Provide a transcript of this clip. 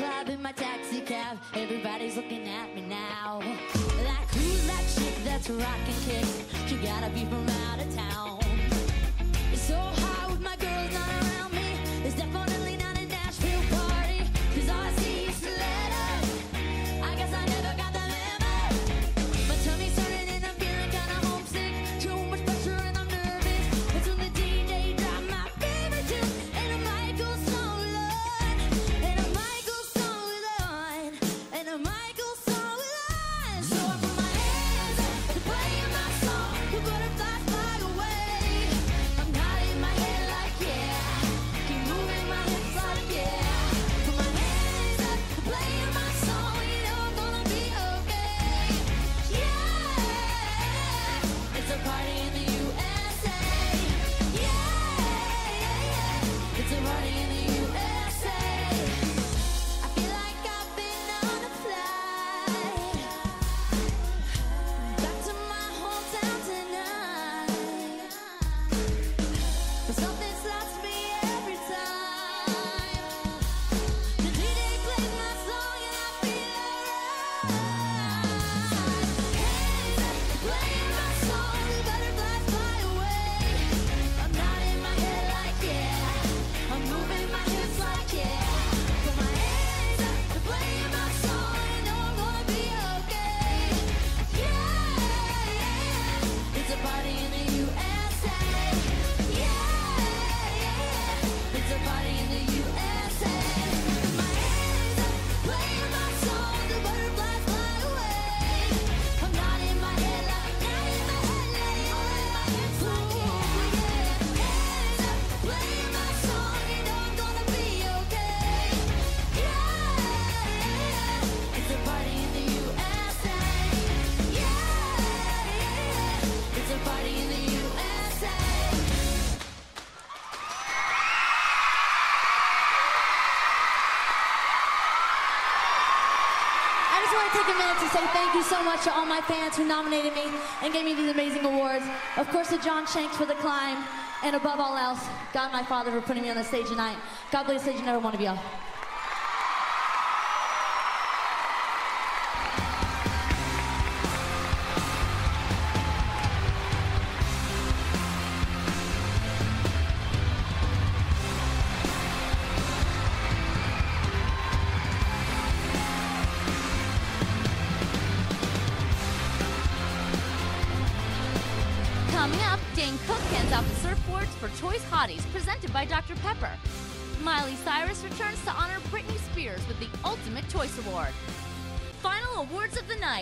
club in my taxi cab. Everybody's looking at me now. Like, who's that chick that's rocking kick? She gotta be from to running just want to take a minute to say thank you so much to all my fans who nominated me and gave me these amazing awards. Of course, to John Shanks for the climb, and above all else, God my Father for putting me on the stage tonight. God bless each and every one of y'all. Coming up, Dane Cook hands out the surfboards for Choice Hotties, presented by Dr. Pepper. Miley Cyrus returns to honor Britney Spears with the Ultimate Choice Award. Final awards of the night.